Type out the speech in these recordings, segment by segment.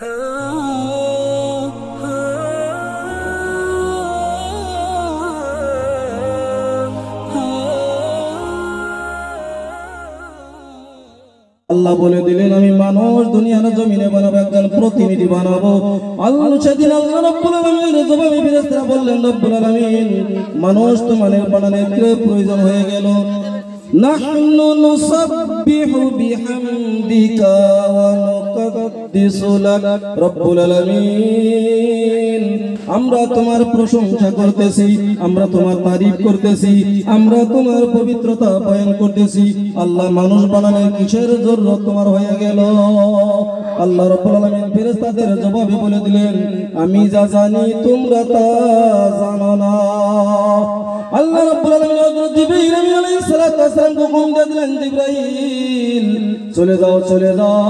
আল্লাহ বলে দিলেন, আমি মানুষ, দুনিয়ার জমিনে বানাবো, একজন প্রতিনিধি বানাবো। আল্লাহ বললেন, রব্বুল আলামিন, মানুষ তোমাদের প্রয়োজন হয়ে গেল। নাহনু ونقدس لك رب العالمين আমরা তোমার প্রশংসা করতেছি আমরা তোমার তারিফ করতেছি আমরা তোমার পবিত্রতা বয়ান করতেছি আল্লাহ মানুষ বানানোর কিসের জরুরত তোমার হয়ে গেল আল্লাহ রাব্বুল আলামিন ফেরেশতাদের জবাবে বলে দিলেন আমি যা জানি তোমরা তা জানো না আল্লাহ রাব্বুল আলামিন হযরত জিবরাইল আলাইহিস সালাতু ওয়াস সালাম হুকুম দিয়ে দিলেন জিবরাইল চলে যাও চলে যাও।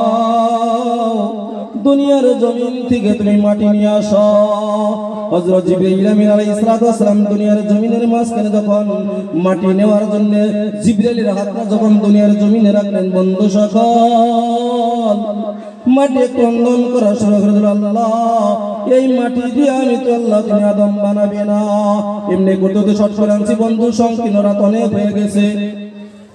দুনিয়ার জমিন থেকে তুমি মাটি নিয়ে আসো। হযরত জিবরাইল আমিন আলাইহিস সালাতু সালাম দুনিয়ার জমিনের মাঝখানে যখন মাটি নেওয়ার জন্য জিবরাইলের হাতটা যখন দুনিয়ার জমিনে রাখলেন, বন্ধু সকল, মাটি ক্রন্দন করা শুরু করে আল্লাহ, এই মাটি দিয়ে আমি তো আল্লাহ তুমি আদম বানাবে না। এমনি করতে তো শর্ট করে আনছি, বন্ধু, সংকীর্ণ রাত অনেক হয়ে গেছে।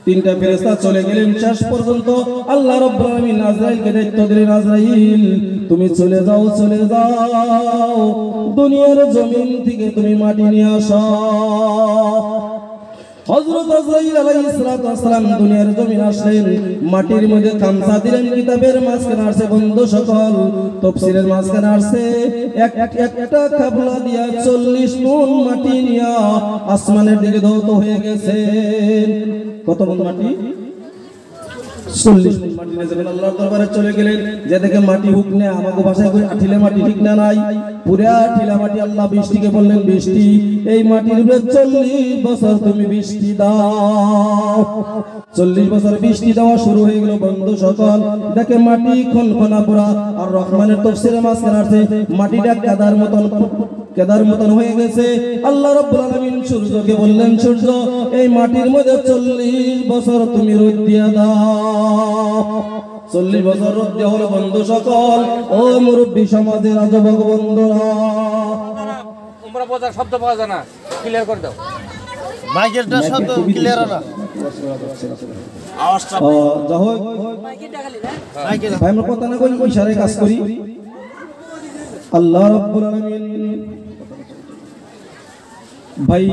তিনটা ফেরেস্তা চলে গেলেন শেষ পর্যন্ত। আল্লাহ রব্বুল আলামিন আজরাইলকে দেখতে দিলেন, আজরাইল, তুমি চলে যাও চলে যাও। দুনিয়ার জমিন থেকে তুমি মাটি নিয়ে আসো। হযরত আজরাইল আলাইহিস সালাতু ওয়াস সালাম দুনিয়ার জমিন আসলেন, মাটির মধ্যে কামসা দিলেন কিতাবের মাঝখানে আসছে বন্ধু সকল তাফসীরের মাঝখানে আসছে এক, এক- একটা কাবলা দিয়া 40 মন মাটি নিয়া আসমানের দিকে ধৌত হয়ে গেছে কত মন মাটি? দেখে মাটি পুরা এই মাটির উপরে চল্লিশ বছর তুমি দাও। চল্লিশ বছর বৃষ্টি দেওয়া শুরু হয়ে দেখে মাটি পুরা, আর রহমানের তফসিরের মাঝখানে আছে মাটিটা কাদার মতন কেদার মতন হয়ে গেছে। আল্লাহ রাব্বুল আলামিন সূর্যকে বললেন সূর্য এই মাটির মধ্যে চল্লিশ বছর তুমি রোদ দিয়া দাও। চল্লিশ বছর রোদ দেওয়া হলো বন্ধু সকল। ও মুরব্বী সমাজের আজবক বন্ধুরা। তোমরা বোঝার শব্দ পাওয়া যায় না। ক্লিয়ার করে দাও। মাইকেরটা শব্দ ক্লিয়ার না ও, যা হোক, মাইকের ভাই আমরা কথা না করি ইশারায় কাজ করি? আল্লাহ রাব্বুল আলামিন ভাই,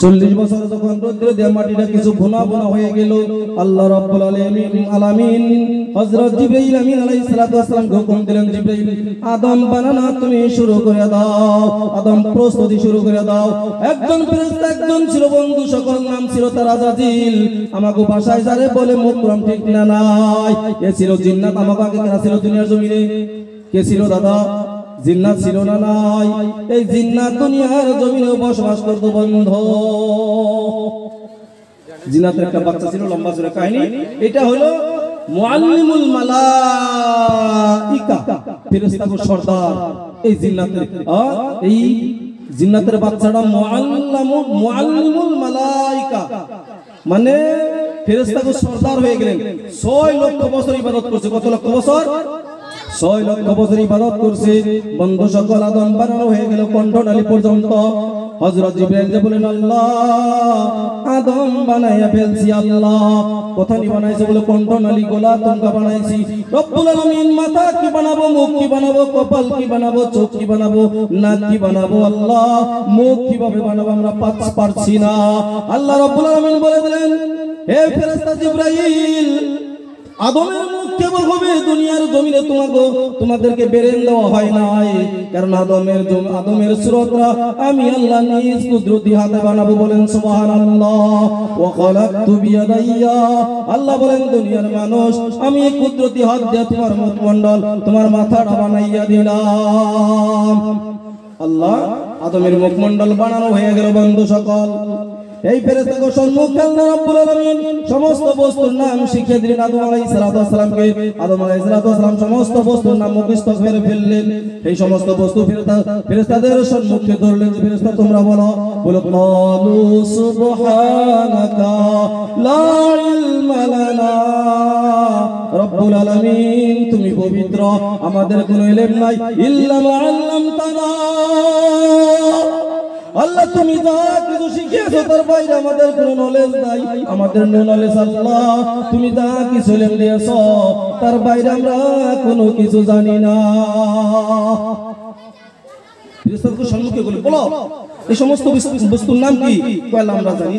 চল্লিশ বছর যখন রৌদ্র দিয়ে মাটিটা কিছু ভুনা ভুনা হয়ে গেল, আল্লাহ রাব্বুল আলামিন আলামিন, হযরত জিবরাইল আমিন আলাইহিস সালাতু ওয়াস সালাম হুকুম দিলেন, জিবরাইল, আদম তুমি শুরু করে দাও, আদম প্রস্তুতি শুরু করে দাও। একজন ফেরেশতা, একজন ছিল বন্ধু, সকল নাম ছিল তার আজাজিল। আমাকে ভাষায় বলে ঠিক না নাই। এ ছিল জিন্নাত? আমাকে আগে ছিল দুনিয়ার জমিনে। কে ছিল দাদা? জিন্নাত ছিল না নাই। এই জিন্নাত দুনিয়ার জমিনে বসবাস করতো বন্ধ। জিন্নাতের একটা বাচ্চা ছিল, লম্বা চুরে কাহিনী। এটা হলো মুআল্লিমুল মালাইকা ফেরেশতাগুলোর সর্দার। এই জিন্নাতের এই জিন্নাতের বাচ্চাটা মুআল্লামু, মুআল্লিমুল মালাইকা। মানে ফেরেশতাগুলোর সর্দার হয়ে গেলেন। 6 লক্ষ বছর ইবাদত করছে। কত লক্ষ বছর? ছয় লক্ষ বছর ইবাদত করছে। বন্ধু সকল আদম বানানো হয়ে গেল কণ্ঠনালী পর্যন্ত। হজরত জিব্রাইল যে বলেন, আল্লাহ, আদম বানাইয়া ফেলছি আল্লাহ। কোথানি বানাইছে বলে কণ্ঠনালী গোলা তোমরা বানাইছি। রব্বুল আলামিন মাথা কি বানাবো, মুখ কি বানাবো, কপাল কি বানাবো, চোখ কি বানাবো, নাক কি বানাবো? আল্লাহ, মুখ কীভাবে বানাবো আমরা পাচ্ছি পারছি না। আল্লাহ রব্বুল আলামিন বলে দিলেন, হে ফেরেশতা জিব্রাইল আদমের মুখ কেবল হবে দুনিয়ার জমিনে তোমাকে তোমাদেরকে বেরেন দেওয়া হয় নাই। কারণ আদমের আদমের সুরতরা আমি আল্লাহ নিজ কুদরতি হাতে বানাবো বলেন সুবহানাল্লাহ। ওয়া খালাকতু বিয়াদাইয়া। আল্লাহ বলেন, দুনিয়ার মানুষ, আমি কুদরতি হাত দিয়ে তোমার মুখমণ্ডল তোমার মাথাটা বানাইয়া দিলাম। আল্লাহ আদমের মুখমণ্ডল বানানো হয়ে গেল বন্ধু সকল। এই ফেরেশতাকে সম্মুখে আল্লাহ রাব্বুল আলামিন সমস্ত বস্তুর নাম শিখিয়ে দিলেন। আদম আলাইহিস সালাতু ওয়াসসালামকে আদম আলাইহিস সালাতু ওয়াসসালাম সমস্ত বস্তুর নাম মুখস্থ করে ফেললেন। এই সমস্ত বস্তু ফেরেশতা ফেরেশতাদের সম্মুখে ধরলেন যে, ফেরেশতা, তোমরা বলো বলো ক্বালু সুবহানাকা লা ইলমা লানা। রব্বুল আলামিন, তুমি পবিত্র, আমাদের কোনো ইলম নাই। ইল্লা মা আল্লামতানা। আল্লাহ, তুমি যা কিছু শিখিয়েছো তার বাইরে আমাদের কোনো নলেজ নাই। আমাদের নো নলেজ আল্লাহ, তুমি যা কিছু ইলম দিয়েছ তার বাইরে আমরা কোনো কিছু জানি না। সমস্ত বস্তুর নাম কি? আমরা জানি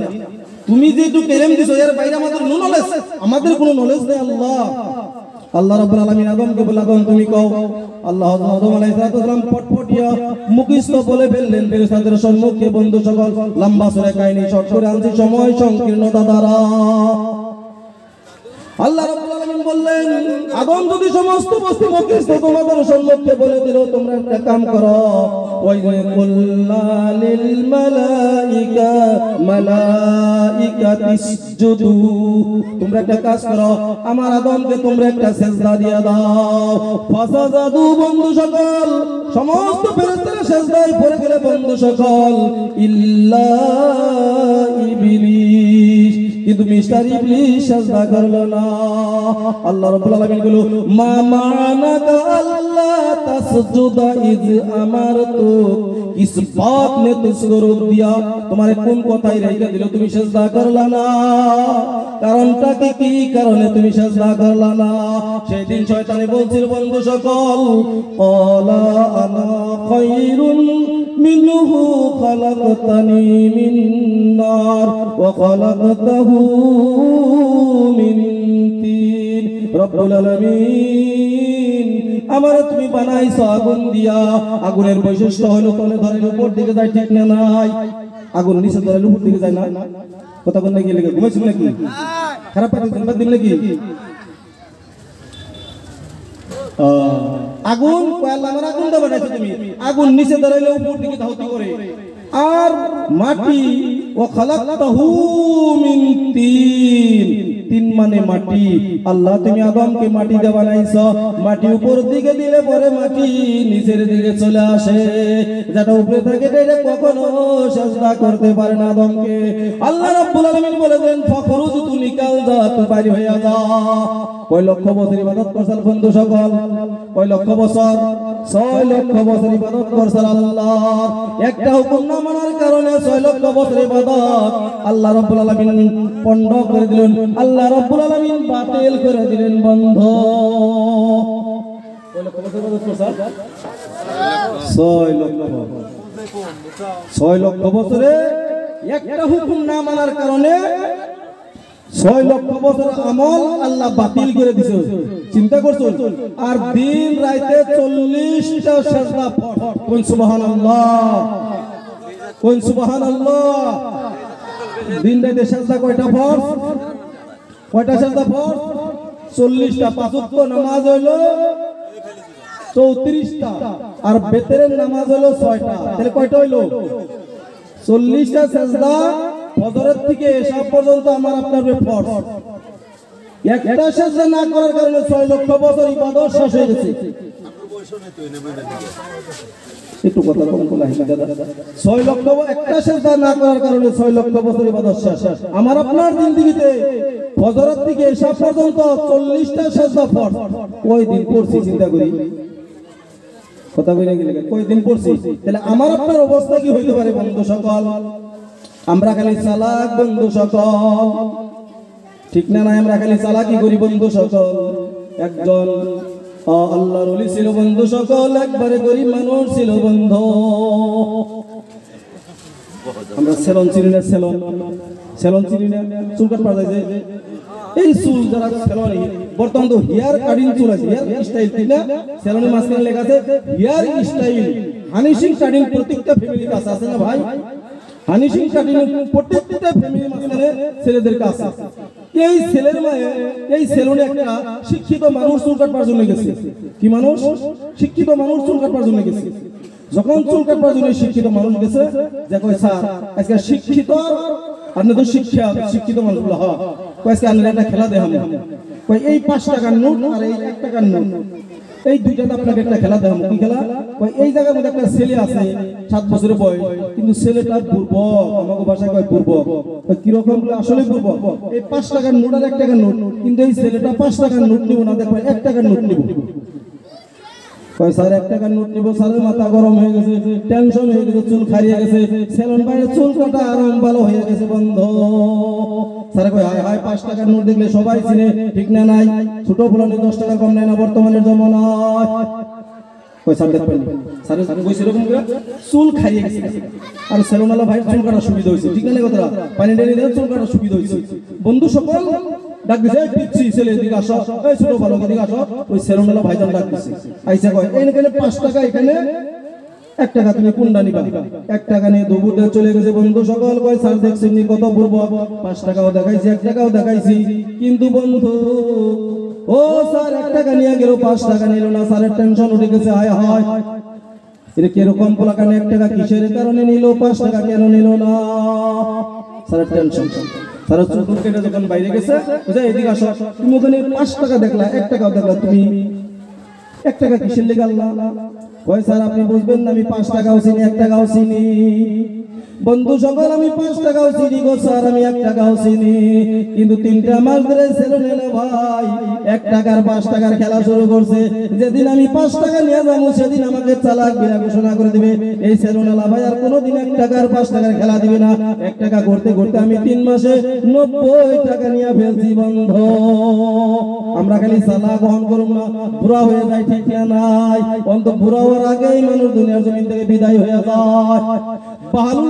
দিছো বাইরে আমাদের নো নলেজ আমাদের কোনো নলেজ নেই আল্লাহ। আল্লাহ রাব্বুল আলামিন আদমকে বলে, আদম, তুমি কও। আল্লাহ আদম আলাইহিস সালাম পটপটিয়া মুখস্থ বলে ফেললেন ফেরেশতাদের সম্মুখে। বন্ধু সকল, লম্বা সরে কাহিনী, শর্ট করে আনছি, সময় সংকীর্ণতা দ্বারা আল্লাহ রাব্বুল আলামিন বললেন, আদম যদি সমস্ত বস্তু মুখস্থ তোমাদের সম্মুখে বলে দিল, তোমরা একটা কাম করো। ওই যে, কুল্লা লিল মালাইকা মালাইকা তিসজুদু, তোমরা একটা কাজ করো। আমার আদমকে তোমরা একটা সেজদা দিয়ে দাও। ফাসাজাদু বন্ধু সকল, সমস্ত ফেরেশতারা সেজদায় পড়ে গেলে বন্ধু সকল, ইল্লা ইবলিস কিন্তু মিস্টার ইবলিস সাজদা করল না। আল্লাহ রাব্বুল আলামিন বলল, মা মানাকা আল্লাহ তাসজুদা ইজ আমারতু কিস বাত নে তুসকো দিয়া, তোমার কোন কথাই রেখে দিল তুমি সাজদা করলা না। কারণটা কি কি কারণে তুমি সাজদা করলা না? সেই দিন শয়তানে বলছিল, বন্ধু সকল ক্বালা আনা খায়রুন খালাকতানি মিন নার ওয়া খালাকতাহু মিন তিন। রব্বুল আলামিন আমার তুমি বানাইছো আগুন দিয়া। আগুনের বৈশিষ্ট্য হলো তলে ধরে উপর দিকে যায় ঠিক না নাই? আগুন নিচে ধরে উপর দিকে যায় না? কথা বল নাকি লেগে ঘুমাইছিল নাকি? খারাপ পাচ্ছেন বাদ দিন নাকি? আগুন কয়লা আগুন দেবে না তুমি। আগুন নিচে দাঁড়াইলে উপর দিকে ধাউতি করে। আর মাটি ও খালাকতাহু মিন তিন। তিন মানে মাটি। আল্লাহ, তুমি আদমকে মাটি দিয়ে বানাইছ। মাটি উপর দিকে দিলে পরে মাটি নিচের দিকে চলে আসে। যেটা উপরে থাকে এটা কখনো সাজদা করতে পারে না আদমকে। আল্লাহ রাব্বুল আলামিন বলেছেন ফখরুজ তু নিকাল যা তু বাড়ি হয়ে যা কয় লক্ষ বছর ইবাদত করছেন বন্ধু সকল? কয় লক্ষ বছর? ছয় লক্ষ বছর ইবাদত করছেন আল্লাহ। একটা হুকুম না মানার কারণে ছয় লক্ষ বছর ইবাদত আল্লাহ রাব্বুল আলামিন পণ্ড করে দিলেন। আল্লাহ রাব্বুল আলামিন বাতিল করে দিলেন, বন্ধ। ছয় লক্ষ ছয় লক্ষ বছরে। একটা হুকুম না মানার কারণে ছয় লক্ষ বছর আমল আল্লাহ বাতিল করে দিছে। চিন্তা করছ আর দিন রাইতে চল্লিশটা সেজদা কোন সুবাহান আল্লাহ কোন সুবাহান আল্লাহ দিন রাইতে সেজদা কয়টা ফরজ? কয়টা সেজদা ফরজ? চল্লিশটা পাঁচক্য নামাজ হইল চৌত্রিশটা, আর বেতেরের নামাজ হলো ছয়টা। তাহলে কয়টা হইল? চল্লিশটা সেজদা ফজরের থেকে এসা পর্যন্ত আমার আপনার ফরজ। একটা সেজদা না করার কারণে ছয় লক্ষ বছর ইবাদত শেষ হয়ে গেছে। একটু কথা কম বলা দাদা। ছয় লক্ষ একটা সেজদা না করার কারণে ছয় লক্ষ বছর ইবাদত শেষ। আমার আপনার জিন্দিগিতে ফজরের থেকে এসা পর্যন্ত চল্লিশটা সেজদা ফরজ ওই দিন পড়ছি চিন্তা করি? কথা কই নাকি লেগে কয়দিন পড়ছি? তাহলে আমার আপনার অবস্থা কি হইতে পারে, বন্ধু সকল? আমরা খালি চালাক, বন্ধু সকল। ঠিক না না আমরা খালি চালাকি করি, বন্ধু সকল। একজন আল্লাহর ওলি ছিল বন্ধু সকল, একবারে গরিব মানুষ ছিল বন্ধু। আমরা সেলন চিনি না, সেলন। সেলন চিনি না চুল কাট পাওয়া যায় এই চুল যারা সেলন, বর্তমান তো হেয়ার কাটিং চুল আছে, হেয়ার স্টাইল ঠিক না? সেলনের মাঝখানে লেখা আছে, হেয়ার স্টাইল হানিসিং কাটিং প্রত্যেকটা ফ্যামিলির কাছে আছে না ভাই? প্রত্যেকটা ফ্যামিলি মাঝখানে ছেলেদের কাছে। এই ছেলের মায়ে, এই সেলুনে একটা শিক্ষিত মানুষ চুল কাটবার জন্য গেছে। কি মানুষ? শিক্ষিত মানুষ চুল কাটবার জন্য গেছে। যখন চুল কাটবার জন্য শিক্ষিত মানুষ গেছে যে কয় স্যার, আজকে শিক্ষিত আর না তো শিক্ষা শিক্ষিত মানুষগুলো, হয়। কয় আজকে আমি একটা খেলা দেখাবো কয় এই পাঁচ টাকার নোট আর এই এক টাকার নোট। এই দুইটাতে আপনাকে একটা খেলা দেখাবো কি খেলা? কয় এই জায়গার মধ্যে একটা ছেলে আছে, সাত বছরের বয়স, কিন্তু ছেলেটা দুর্বল, আমাকে ভাষায় কয় দুর্বল। কীরকম আসলে দুর্বল। এই পাঁচ টাকার নোট আর এক টাকার নোট, কিন্তু এই ছেলেটা পাঁচ টাকার নোট নিব না, দেখো, এক টাকার নোট নিব। এক টাকার নোট স্যারের মাথা গরম হয়ে গেছে টেনশন হয়ে গেছে, চুল গেছে আরাম ভালো হয়ে গেছে, বন্ধ। কয়, হায় পাঁচ টাকার নোট দেখলে সবাই ঠিক না নাই? দশ টাকা কম না বর্তমানের জমানায়। চুল খারিয়ে গেছে। আর ভাই কাটার সুবিধা হয়েছে ঠিক না পানি দিয়ে চুল কাটার সুবিধা হয়েছে বন্ধু সকল এই পিচ্ছি ছেলে আসো এই ছোট এদিকে আসো ওই ভাইজান আইসা কয় পাঁচ টাকা এখানে? এক টাকা তুমি কোনটা নিবা। এক টাকা নিয়ে দৌড়ে চলে গেছে বন্ধু সকল। কয়, স্যার, দেখছেন কত পূর্ব? পাঁচ টাকাও দেখাইছি, এক টাকাও দেখাইছি। কিন্তু বন্ধু, ও স্যার, এক টাকা নিয়ে গেল, পাঁচ টাকা নিল না। স্যারের টেনশন উঠে গেছে, হায় হায়। কীরকম পোলাকানে এক টাকা কিসের কারণে নিল, পাঁচ টাকা কেন নিল না? স্যারের টেনশন স্যার চুকুর কেটে যখন বাইরে গেছে বুঝা এদিকে আসো। তুমি ওখানে পাঁচ টাকা দেখলা, এক টাকাও দেখলা তুমি। এক টাকা কিসের লেগে আল্লাহ? কয়, স্যার, আপনি বুঝবেন না, আমি পাঁচ টাকাও চিনি, এক টাকাও চিনি। বন্ধু, সকল আমি পাঁচ টাকাও চিনি গো স্যার, আমি এক টাকাও চিনি কিন্তু তিনটা মাস ধরে ছেলে নেলে ভাই, এক টাকার, পাঁচ টাকার খেলা শুরু করছে। যেদিন আমি পাঁচ টাকা নিয়ে যাব, সেদিন আমাকে চালাক বিনা ঘোষণা করে দিবে। এই সেলুনেলা ভাই আর কোনোদিন এক টাকার পাঁচ টাকার খেলা দিবে না। এক টাকা করতে করতে আমি তিন মাসে নব্বই টাকা নিয়ে ফেলছি বন্ধ। আমরা খালি চালা গ্রহণ করুন না, বুড়া হয়ে যায় ঠিক নাই। অন্ত বুড়া হওয়ার আগেই মানুষ দুনিয়ার জমিন থেকে বিদায় হয়ে যায়। বাহালুল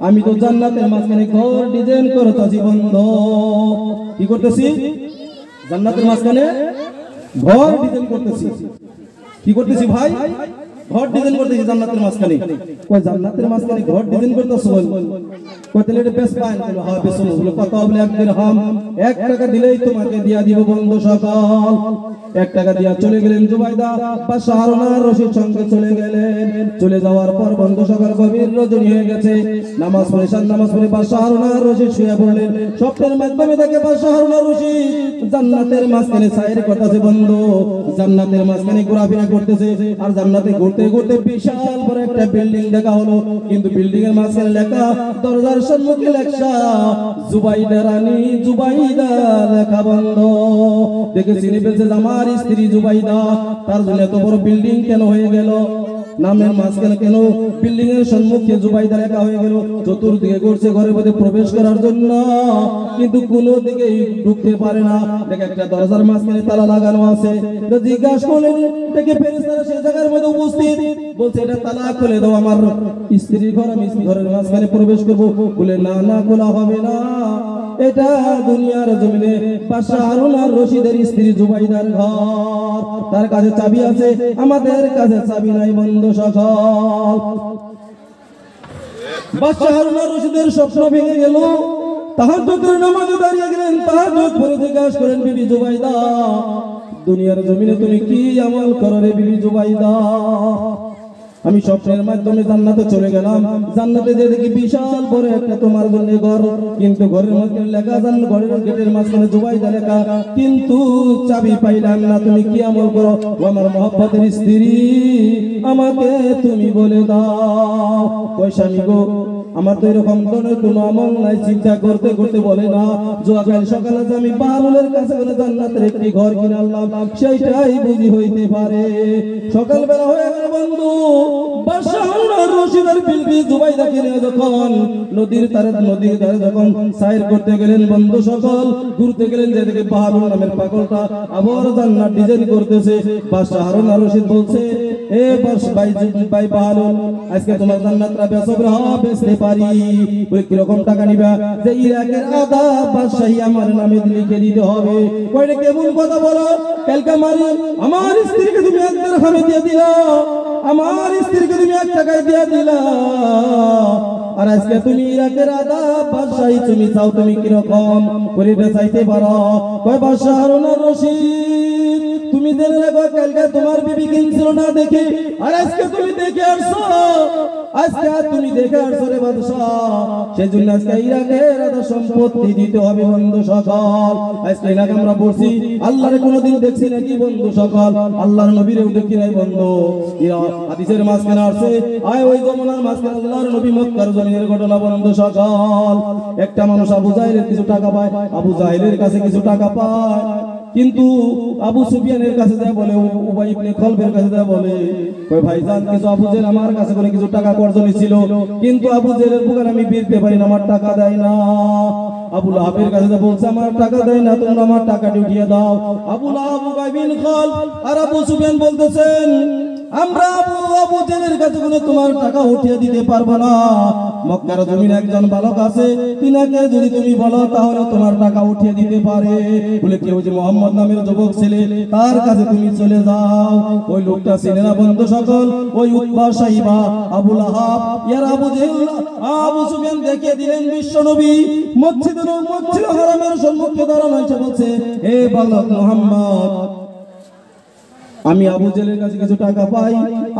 আমি তো জান্নাতের মাঝখানে ঘর ডিজাইন করতেছি বন্ধ। কি করতেছি? জান্নাতের মাঝখানে ঘর ডিজাইন করতেছি। কি করতেছি ভাই? ঘর ডিজাইন করতেছি জান্নাতের মাঝখানে। কই জান্নাতের মাঝখানে ঘর ডিজাইন করতেছো বল? কই তাহলে এটা বেশ পাইন বলো হ্যাঁ বেশ বলো কত হবে এক দিরহাম এক টাকা দিলেই তোমাকে দিয়া দিব বন্ধু সকল। এক টাকা দিয়া চলে গেলেন জুবাইদা, বা শাহরুনার রশিদ সঙ্গে চলে গেলেন। চলে যাওয়ার পর বন্ধু সকল গভীর রজনী হয়ে গেছে। নামাজ পড়ে সান, নামাজ পড়ে বা শাহরুনার রশিদ শুয়ে পড়লেন। স্বপ্নের মাধ্যমে দেখে বা শাহরুনার রশিদ জান্নাতের মাঝখানে ছায়ের করতেছে বন্ধু। জান্নাতের মাঝখানে ঘোরাফেরা করতেছে, আর জান্নাতে ঘুরতে ঘুরতে ঘুরতে বিশাল বড় একটা বিল্ডিং দেখা হলো। কিন্তু বিল্ডিং এর মাঝখানে লেখা, দরজার সম্মুখে লেখা, জুবাইদা রানী, জুবাইদা লেখা বন্ধ। দেখে চিনি যে আমার স্ত্রী জুবাইদা, তার জন্য এত বড় বিল্ডিং কেন হয়ে গেল? নামের মাঝখানে কেন? বিল্ডিং এর সম্মুখে জুবাইদা লেখা হয়ে গেল। চতুর্দিকে করছে ঘরের মধ্যে প্রবেশ করার জন্য। কিন্তু কোনো দিকে ঢুকতে পারে না। দেখে একটা দরজার মাঝখানে তালা লাগানো আছে। জিজ্ঞাসা করলেন, দেখে ফেরেশতারা সেই জায়গার মধ্যে উপস্থিত। বলছে, এটা তালা খুলে দাও আমার স্ত্রীর ঘর, আমি ঘরের মাঝখানে প্রবেশ করব। বলে, না না, খোলা হবে না। এটা দুনিয়ার জমিনে পাশা হারুন আর রশিদের স্ত্রী জুবাইদার ঘর। তার কাছে চাবি আছে, আমাদের কাছে চাবি নাই বন্ধ সকল। বাচ্চা হারুন আর রশিদের স্বপ্ন ভেঙে গেল। তাহাজ্জুদের নামাজে দাঁড়িয়ে গেলেন, তাহাজ্জুদ পড়ে জিজ্ঞাসা করেন, বিবি জুবাইদা, দুনিয়ার জমিনে তুমি কি আমল করো রে বিবি জুবাইদা? আমি স্বপ্নের মাধ্যমে জান্নাতে চলে গেলাম। জান্নাতে যে দেখি বিশাল বড় একটা তোমার জন্য ঘর। কিন্তু ঘরের মধ্যে লেখা জান ঘরের গেটের মাঝখানে জুবাইদা লেখা। কিন্তু চাবি পাইলাম না, তুমি কি আমল করো? আমার মহব্বতের স্ত্রী, আমাকে তুমি বলে দাও। পয়সা নিগো আমার তো এরকম ধরনের কোনো আমল নাই চিন্তা করতে করতে বলে না। যোগাকাল সকালে আমি বারুলের কাছে বলে জান্নাতের একটি ঘর কিনে আনলাম সেইটাই বুঝি হইতে পারে। সকালবেলা হয়ে গেল বন্ধু যখন নদীর নদীর ধারে করতে গেলেন বন্ধু সকল, ঘুরতে গেলেন বাহারুন নামের পাগলটা আবার জান্নাত ডিজাইন করতেছে। বাদশাহ হারুন আর রশিদ বলছে এ বাস ভাই ভাই বাহারুন আজকে তোমার জান্নাতটা বেসবর বেচতে পারি। বলে কীরকম টাকা নিবা? যে ইরাকের আধা বাদশাহী আমার নামে লিখে দিতে হবে। কয়টা কেমন কথা বলো? কালকে মারি আমার স্ত্রীকে তুমি এক দেড়খানে দিয়ে দিলা। আমার স্ত্রীকে তুমি এক টাকায় দিয়ে দিলা। আর আজকে তুমি ইরাকের আদা বাদশাহী, তুমি চাও তুমি কীরকম করিতে চাইতে পারো? কয় বাদশাহ হারুনার রশিদ। তুমি কালকে তোমার বিবি কিনছিল না দেখে। আর আজকে তুমি দেখে আসছো। আজকে তুমি দেখে আসছো রে বাদশাহ। সেজন্য আজকে ইরাকের সম্পত্তি দিতে হবে বন্ধু সকল। আজকে আমরা আল্লাহরে কোনোদিন দেখছি নাকি বন্ধু সকল? আল্লাহর নবীরেও দেখি নাই বন্ধু? হাদিসের মাঝখানে আসছে, আয় ওই মাঝখানে আল্লাহর নবী মক্কার জমিনের ঘটনা বন্ধু সকল। একটা মানুষ আবু জাহেলের কিছু টাকা পায়, আবু জাহেলের কাছে কিছু টাকা পায়। কিন্তু আবু সুফিয়ানের কাছে যা বলে উবাই ইবনে খলবের কাছে যা বলে কই ভাইজান কিছু আবু জেল আমার কাছে করে কিছু টাকা কর্জ ছিল, কিন্তু আবু জেলের বুকার আমি বিরতে পারি না, আমার টাকা দেয় না। আবু লাহাবের কাছে যা বলছে, আমার টাকা দেয় না, তোমরা আমার টাকা উঠিয়ে দাও। আবু লাহাব, উবাই বিন খল আর আবু সুফিয়ান বলতেছেন আমরা আবু আবু জেলের কাছে কোনো তোমার টাকা উঠিয়ে দিতে পারব না। মক্কার একজন বালক আছে। তিনাকে যদি তুমি বলো, তাহলে তোমার টাকা উঠিয়ে দিতে পারে। বলে কেউ যে মোহাম্মদ নামের যুবক ছেলে, তার কাছে তুমি চলে যাও। ওই লোকটা ছেলে না বন্ধু সকল। ওই উৎবা সাহিবা আবুল আহাব ইয়ার আবু জেহেল আবু দিলেন বিশ্ব নবী। মসজিদ হারামের সম্মুখে দাঁড়ানো হয়েছে বলছে হে বালক মোহাম্মদ আমি আবু জেলের কাছে কিছু টাকা পাই,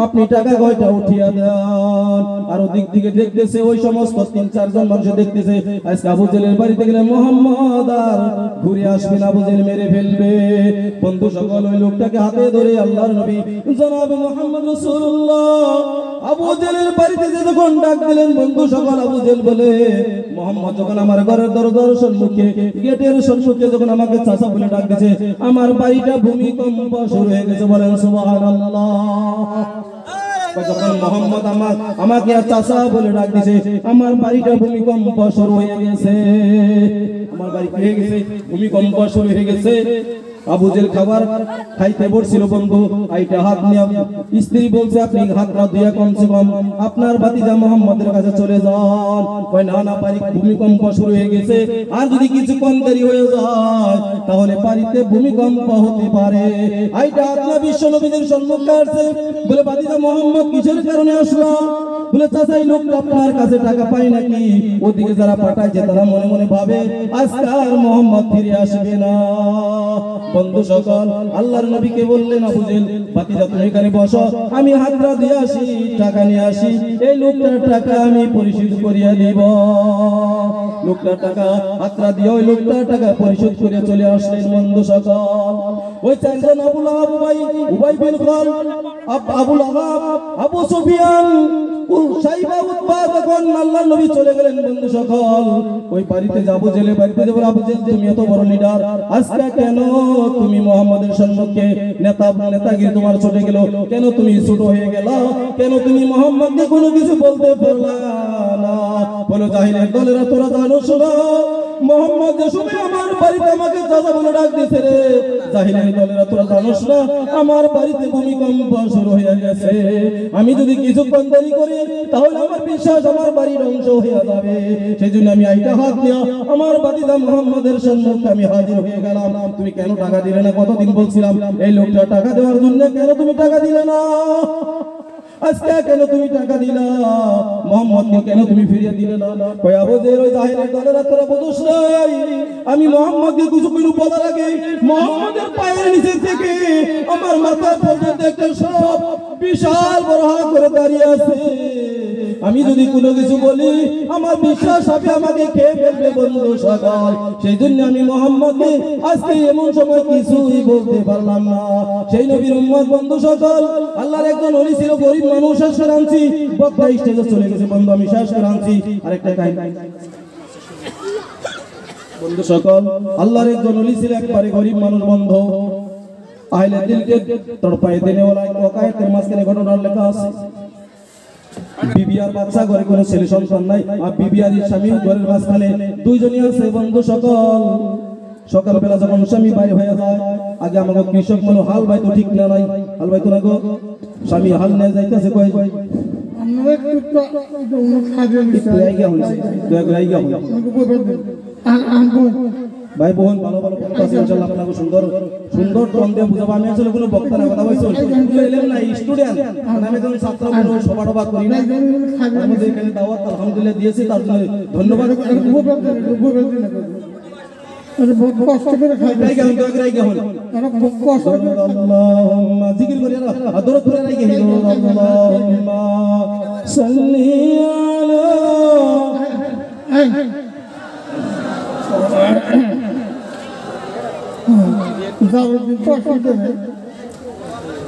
আপনি টাকা কয়টা উঠিয়া দেন। আর ওদিক থেকে দেখতেছে, ওই সমস্ত তিন, চারজন মানুষ দেখতেছে, আজকে আবু জেলের বাড়িতে গেলে মোহাম্মদ আর ঘুরে আসবেন, আবু জেল মেরে ফেলবে। বন্ধু সকল ওই লোকটাকে হাতে ধরে আল্লাহর নবী, জনাব মোহাম্মদ রাসূলুল্লাহ, আবু জেলের বাড়িতে যে যখন ডাক দিলেন, বন্ধু সকল আবু জেল বলে, মোহাম্মদ যখন আমার ঘরের দরজার সম্মুখে, গেটের সম্মুখে যখন আমাকে চাচা বলে ডাক দিছে আমার বাড়িটা ভূমিকম্প শুরু হয়ে গেছে বলেন যখন মোহাম্মদ আমার আমাকে আর চাচা বলে ডাক দিছে আমার বাড়িটা ভূমিকম্প শুরু হয়ে গেছে। আমার বাড়ি হয়ে গেছে ভূমিকম্প শুরু হয়ে গেছে। আবু জেল খাবার খাইতে বসছিল, বন্ধু, আইটা হাত নিয়ে। স্ত্রী বলছে, আপনি হাতটা দিয়ে কমসে কম আপনার ভাতিজা মোহাম্মদের কাছে চলে যান। কই না না, পারি, ভূমিকম্প শুরু হয়ে গেছে। আর যদি কিছুক্ষণ দেরি হয়ে যায়, তাহলে বাড়িতে ভূমিকম্প হতে পারে। আইটা আপনার বিশ্ব নবীদের সম্মুখে আসছে। বলে, ভাতিজা মোহাম্মদ কিসের কারণে আসলো? বলে চাচা এই লোকটা আপনার কাছে টাকা পায় নাকি? ওদিকে যারা পাঠাইছে, তারা মনে মনে ভাবে আজকে আর মোহাম্মদ ফিরে আসবে না। বন্ধু সকল, আল্লাহর নবীকে বললেন, আবু জেল বাতিজা তুমি এখানে বসো, আমি হাতরা দিয়ে আসি, টাকা নিয়ে আসি, এই লোকটার টাকা আমি পরিশোধ করিয়া দিব। লোকটার টাকা হাতরা দিয়ে ওই লোকটার টাকা পরিশোধ করে চলে আসলেন বন্ধু সকল। ওই চারজন আবুল আহাব উবাই উবাই বিন খল আব- আবুল আহাব আবু সুফিয়ান নবী আজকে কেন তুমি মোহাম্মদের সম্মুখে নেতা নেতাগিরি তোমার ছুটে গেল। কেন তুমি ছোট হয়ে গেল? কেন তুমি মোহাম্মদকে কোনো কিছু বলতে পারলা না? বলো, জাহিলের দলেরা তোরা জানো শোনো। মোহাম্মদ আমার বাড়িতে আমাকে বলে ডাক দিছে রে। জানোস না, আমার বাড়িতে ভূমিকম্প শুরু হয়ে গেছে। আমি যদি দেরি করি, তাহলে আমার বিশ্বাস আমার বাড়ির অংশ হয়ে যাবে। সেই জন্য আমি আইটা হাত নিয়ে আমার বাড়িতে মোহাম্মদের সম্মুখে আমি হাজির হয়ে গেলাম। তুমি কেন টাকা দিলে না? কতদিন বলছিলাম, এই লোকটা টাকা দেওয়ার জন্য কেন তুমি টাকা দিলে না? আজকে কেন তুমি টাকা দিলা? মোহাম্মদকে কেন তুমি ফিরিয়ে দিলে না? কয়া বোঝের ওই জাহিরের দলেরা তোরা বোঝস নাই। আমি মোহাম্মদকে কিছু কিছু বলার আগে মোহাম্মদের পায়ের নিচে থেকে আমার মাথার পর্যন্ত একটা সব বিশাল বড় করে দাঁড়িয়ে আছে। আমি যদি কোনো কিছু বলি, আমার বিশ্বাস হবে আমাকে খেয়ে ফেলবে বন্ধু সকাল সেই জন্য আমি মোহাম্মদকে আজকে এমন সময় কিছুই বলতে পারলাম না। সেই নবীর উম্মত বন্ধু সকল আল্লাহর একজন অলি ছিল, গরিব মানুষ শেষ করে আনছি। বক্তা স্টেজে চলে গেছে, বন্ধু, আমি শেষ করে আনছি। আরেকটা কাহিনী বন্ধু সকল আল্লাহর একজন অলি ছিল, একবারে গরিব মানুষ বন্ধ। আহলে দিলকে তড়পায়ে দেনে ওয়ালা এক ওয়াকায়াতের মাঝখানে ঘটনার লেখা আছে। বিবি আর বাচ্চা ঘরে কোনো ছেলে সন্তান নাই আর বিবি আর স্বামী ঘরের মাঝখানে দুইজনই আছে বন্ধু সকল। সকালবেলা যখন স্বামী বাইরে হয়ে যায় আগে আমাকে কৃষক মনে হাল বাই তো ঠিক না নাই? হাল বাই তো না গো। স্বামী হাল নিয়ে যাইতেছে কয় আমরা একটু ভাই বোন ভালো ভালো কথা আছে ইনশাআল্লাহ আপনাকে সুন্দর সুন্দর টোন দিয়ে বুঝাবো। আমি আসলে কোনো বক্তা না কথা বলছি শুধু এলেম না স্টুডেন্ট আমি কোনো ছাত্র কোনো সভা টভা করি না খাদ্য আমি যে এখানে দাওয়াত আলহামদুলিল্লাহ দিয়েছি তার জন্য ধন্যবাদ। কষ্ট করে এটা কষ্ট করে আল্লাহুম্মা জিকির করে আল্লাহুম্মা সাল্লি আলা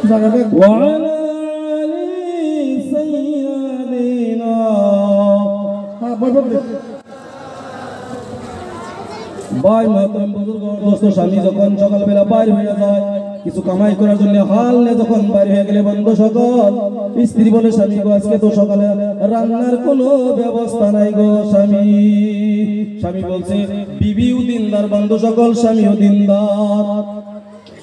জায়গাটা ভাই বুজুর্গ দোস্ত স্বামী যখন সকালবেলা বাইর হয়ে যায় কিছু কামাই করার জন্য হাল যখন বাইরে হয়ে গেলে বন্ধ সকল, স্ত্রী বলে, স্বামী গো, আজকে তো সকালে রান্নার কোনো ব্যবস্থা নাই গো স্বামী। স্বামী বলছে, বিবিও দিনদার, বন্ধ সকল, স্বামীও দিনদার।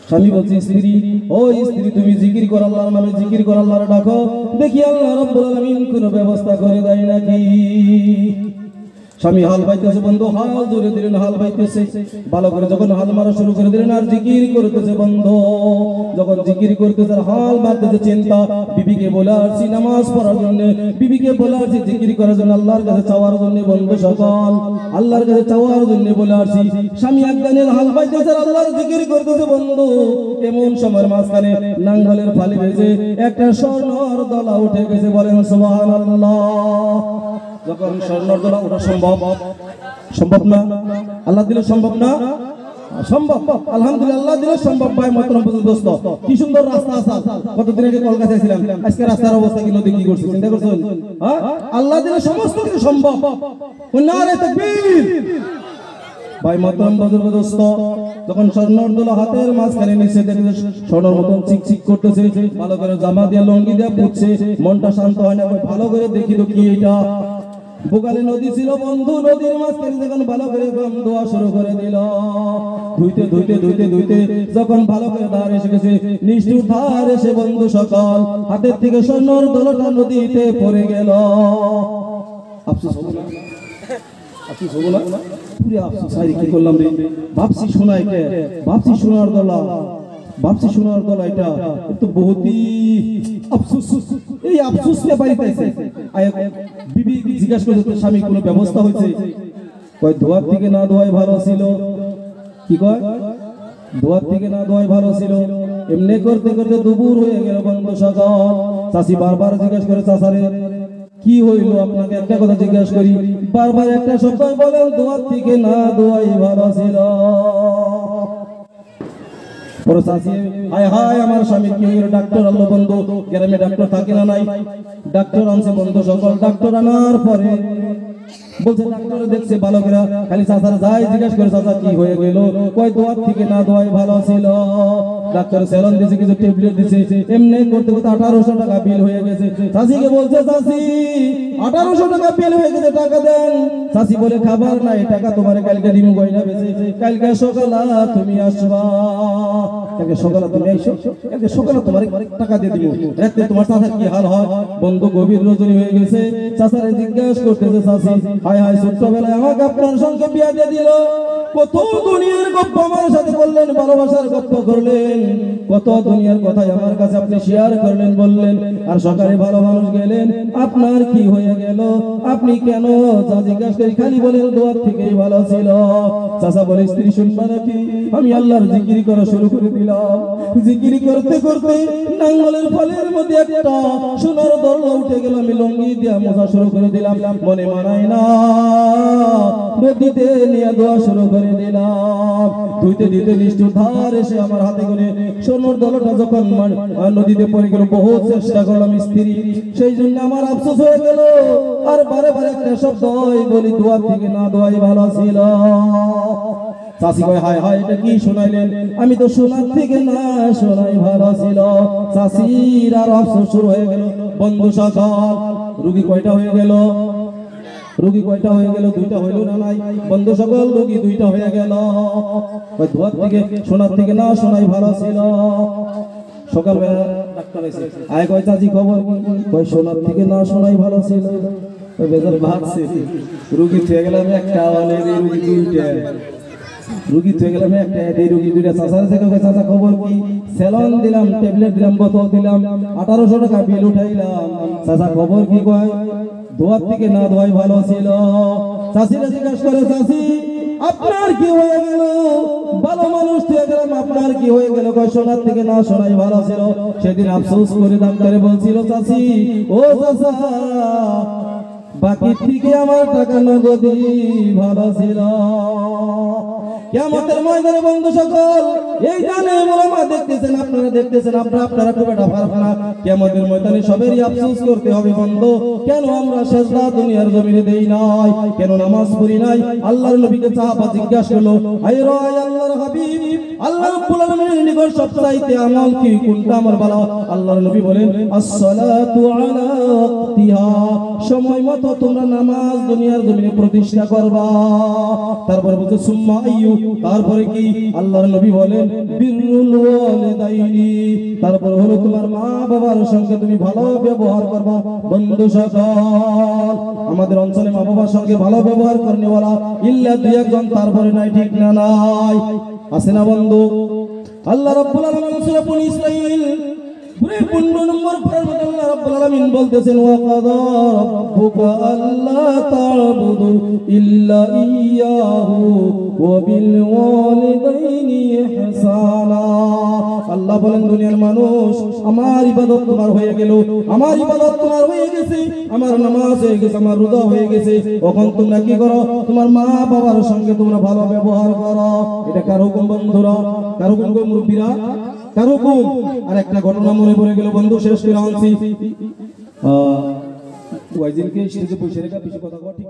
স্বামী বলছে, স্ত্রী ও স্ত্রী তুমি জিকির কর, আল্লাহর নামে জিকির কর, আল্লাহর ডাকো। দেখি আল্লাহ রাব্বুল আলামিন কোনো ব্যবস্থা করে দেয় নাকি? স্বামী হাল পাইতেছে, বন্ধু, হাল ধরে দিলেন, হাল পাইতেছে। ভালো করে যখন হাল মারা শুরু করে দিলেন আর জিকির করতেছে, বন্ধু, যখন জিকির করতেছে হাল মারতেছে, চিন্তা, বিবিকে বলে আসছি নামাজ পড়ার জন্য, বিবিকে বলে আসছি জিকির করার জন্য, আল্লাহর কাছে চাওয়ার জন্য, বন্ধু, সকল, আল্লাহর কাছে চাওয়ার জন্য বলে আসছি। স্বামী একদিনের হাল পাইতেছে আল্লাহর জিকির করতেছে, বন্ধু, এমন সময়ের মাঝখানে নাঙ্গলের ফালি ভেজে একটা স্বর্ণর দলা উঠে গেছে, বলেন, সুবহানাল্লাহ। যখন ওঠা সম্ভব সম্ভব না? আল্লাহ দিলে সম্ভব না? ভাই হ্যাঁ? যখন স্বর্ণর হাতের মাঝখানে নিচে দেখে স্বর্ণর মতন চিকচিক করতেছে, ভালো করে জামা দিয়ে লঙ্গি দিয়ে পুচ্ছে মনটা শান্ত হয় না ভালো করে দেখি তো কি এটা। বোকালে নদী ছিল বন্ধু, নদীর মাঝখানে যখন ভালো করে ধোয়া শুরু করে দিল, ধুইতে ধুইতে ধুইতে ধুইতে যখন ভালো করে ধার এসে গেছে, নিষ্ঠুর ধার এসে বন্ধু সকাল হাতের থেকে স্বর্ণর দোলটা নদীতে পড়ে গেল। আফসোস শোনার দলা, ভাবছি শোনার দলা এটা তো বহুতই এই আফসোস নিয়ে বাড়িতে বিবি জিজ্ঞাসা করছে, তোর স্বামী কোনো ব্যবস্থা হয়েছে? কয় ধোয়ার থেকে না ধোয়াই ভালো ছিল। কি কয়? ধোয়ার থেকে না ধোয়াই ভালো ছিল। এমনি করতে করতে দুপুর হয়ে গেল বন্ধ সকাল চাষি বারবার জিজ্ঞাসা করে চাষারে কি হইল? আপনাকে একটা কথা জিজ্ঞাসা করি, বারবার একটা শব্দ বলেন, দোয়ার থেকে না দোয়াই ভালো ছিল। বড় চাষি হায় হায় আমার স্বামী কি ডাক্তার আনলো বন্ধু, গ্রামে ডাক্তার থাকে না নাই। ডাক্তার আনছে বন্ধু সকল, ডাক্তার আনার পরে বলছে ডাক্তার দেখছে ভালো করে খালি চাচার যাই জিজ্ঞাসা করে, চাচা, কি হয়ে গেল? কয়, দোয়ার থেকে না দোয়াই ভালো ছিল। ডাক্তার স্যালন দিছে, কিছু ট্যাবলেট দিছে। এমনি করতে করতে আঠারোশো টাকা বিল হয়ে গেছে। চাষিকে বলছে, চাষি, আঠারোশো টাকা বিল হয়ে গেছে, টাকা দেন। চাষি বলে, খাবার নাই, টাকা তোমার, কালকে দিমু, গয়না বেঁচে কালকে সকালে তুমি আসবা। কালকে সকালে তুমি আইসো। কালকে সকালে তোমার টাকা দিয়ে দিব রাতে তোমার চাচার কি হাল হয়? বন্ধু গভীর রজনী হয়ে গেছে। চাচারে জিজ্ঞাসা করতেছে চাষি হায় হায় ছোট্টবেলায় আমাকে আপনার সঙ্গে বিয়া দিয়ে দিল কত দুনিয়ার গপ্প আমার সাথে বললেন, ভালোবাসার গপ্প করলেন। কত দুনিয়ার কথাই আমার কাছে আপনি শেয়ার করলেন, বললেন, আর সকালে ভালো মানুষ গেলেন, আপনার কি হয়ে গেল? আপনি কেন? খালি বলেন, দোয়ার থেকেই ভালো ছিল। চাচা বলে, স্ত্রী শুনবা নাকি? আমি আল্লাহর জিকিরি করা শুরু করে দিলাম। জিকিরি করতে করতে নাঙ্গলের ফলের মধ্যে একটা সোনার দরলা উঠে গেল, আমি লঙ্গি দিয়া মোজা শুরু করে দিলাম। মনে মানায় না। নদীতে নিয়ে দোয়া শুরু করে দিলাম। দিতে নিষ্ঠুর ধার এসে আমার হাতে করে সোনার দলটা যখন নদীতে পড়ে গেল, বহুত চেষ্টা করলাম স্ত্রী সেই জন্য আমার আফসোস হয়ে গেল। আর বারে বারে একটা শব্দ বলি দোয়া থেকে না দোয়াই ভালো ছিল। এটা কি আমি তো শোনার থেকে না শোনাই ভালো ছিল। চাষির আর শুরু হয়ে গেল। বন্ধু সকাল। রুগী কয়টা হয়ে গেল? রুগী কয়টা হয়ে গেল? দুইটা হইল না নাই? বন্ধু সকল, রুগী দুইটা হয়ে গেল। ওই ধোয়ার থেকে, সোনার থেকে না শোনাই ভালো ছিল। সকালবেলা ডাক্তার এসে, আয় কয় চাচি, খবর? কি? কয়, সোনার থেকে না শোনাই ভালো ছিল। বেজার ভাবছে রুগী থেকে গেলাম একটা এই রুগী দুইটা। রুগী থেকে গেলাম একটা, এই রুগী দুইটা। চাচা থেকে চাচা, খবর কি? স্যালন দিলাম, ট্যাবলেট দিলাম, বোতল দিলাম, আঠারোশো টাকা বিল উঠাইলাম। চাচা, খবর কি কয়? ধোয়ার থেকে না দোয়াই ভালো ছিল। চাষিরা জিজ্ঞাসা করে, চাষি, আপনার কি হয়ে গেল? ভালো মানুষ গেলাম আপনার কি হয়ে গেল? শোনার থেকে না শোনাই ভালো ছিল। সেদিন আফসোস করে দাম করে বলছিল, চাষি, ও চাষা থেকে আমার টাকা নগদি ভালো ছিল। কেমতের ময়দানে বন্ধু সকল, এই জানে মোলামা দেখতেছেন, আপনারা দেখতেছেন, আপনারা আপনারা খুব একটা পারব কেমতের ময়দানে সবেরই আফসোস করতে হবে বন্ধু, কেন আমরা সেজদা দুনিয়ার জমিনে দেই নাই? কেন নামাজ পড়ি নাই? আল্লাহর নবীকে সাহাবা জিজ্ঞাসা করল আই রায় আল্লাহর হাবিব, আল্লাহ রাব্বুল আলামিনের নিকট সবচাইতে আমল কি, কোনটা আমার ভালো আল্লাহর নবী বলেন, আসসালাতু আলা ওয়াক্তিহা সময় মতো তোমরা নামাজ দুনিয়ার জমিনে প্রতিষ্ঠা করবা। তারপরে বলছে, সুম্মা আইয়ু। তারপরে কি? আল্লাহর নবী বলেন, বিরুল ওয়ালিদাইনি। তারপরে হলো, তোমার মা বাবার সঙ্গে তুমি ভালো ব্যবহার করবা, বন্ধু সকল। আমাদের অঞ্চলে মা বাবার সঙ্গে ভালো ব্যবহার করনে বলা ইল্লা দুই একজন, তারপরে নাই, ঠিক না, নাই। আছে না, বন্ধু? আল্লাহ রাব্বুল আলামিন সূরা বনি ইসরাঈল পুরে 15 নম্বর পারার মধ্যে আল্লাহ বলেন, দুনিয়ার মানুষ, আমার ইবাদত তোমার হয়ে গেল, আমার ইবাদত তোমার হয়ে গেছে, আমার নামাজ হয়ে গেছে, আমার রোজা হয়ে গেছে। তখন তোমরা কি করো? তোমার মা বাবার সঙ্গে তোমরা ভালো ব্যবহার করো। এটা কার হুকুম বন্ধুরা? কার গো মুরব্বীরা? কার হুকুম আর একটা ঘটনা মনে পড়ে গেল বন্ধু, শেষ করে আনছি। ওয়াইজিনকে স্টেজে বসে রেখা পিছিয়ে কথা ঠিক